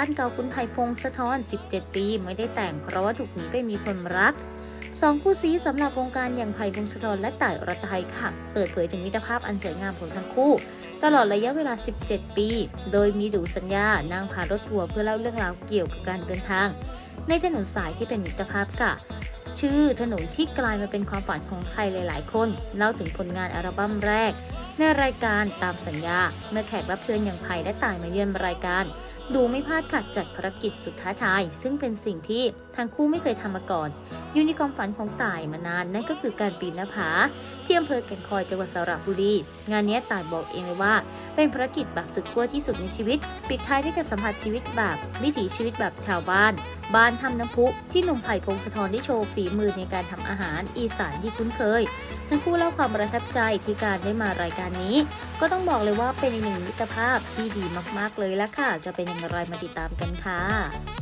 านเก่าคุณไผ่พงศธร 17 ปีไม่ได้แต่งเพราะว่าถูกหนีไปมีคนรักสองคู่ซีสำหรับวงการอย่างไผ่พงศธรและต่ายรัตไทยค่ะ เปิดเผยถึงมิตรภาพอันสวยงามของทั้งคู่ ตลอดระยะเวลา 17 ปี โดยมีดูสัญญา นางพารถทัวร์เพื่อเล่าเรื่องราวเกี่ยวกับการเดินทาง ในถนนสายที่เป็นมิตรภาพค่ะ ชื่อถนนที่กลายมาเป็นความฝันของใครหลาย ๆ คนเล่าถึงผลงานอัลบั้มแรก ในรายการตามสัญญา เมื่อแขกรับเชิญอย่างไผ่และต่ายมาเยือนรายการ ดูไม่พลาดค่ะจัดภารกิจสุดท้าทาย ซึ่งเป็นสิ่งที่ทั้งคู่ไม่เคยทำมาก่อน อยู่ในความฝันของต่ายมานานนั่นก็คือการปีนหน้าผาที่อำเภอแก่งคอยจังหวัดสระบุรี งานนี้ต่ายบอกเองเลยว่า เป็นภารกิจแบบสุดขั้วที่สุดในชีวิต ปิดท้ายด้วยการสัมผัสชีวิตแบบวิถีชีวิตแบบชาวบ้าน บ้านทำน้ำพุที่หนุ่มไผ่พงศธรได้โชว์ฝีมือในการทำอาหารอีสานที่คุ้นเคย ทั้งคู่เล่าความประทับใจที่การได้มารายการนี้ ก็ต้องบอกเลยว่าเป็นอีกหนึ่งมิตรภาพที่ดีมาก ๆ เลยละค่ะ จะเป็นอย่างไรมาติดตามกันค่ะ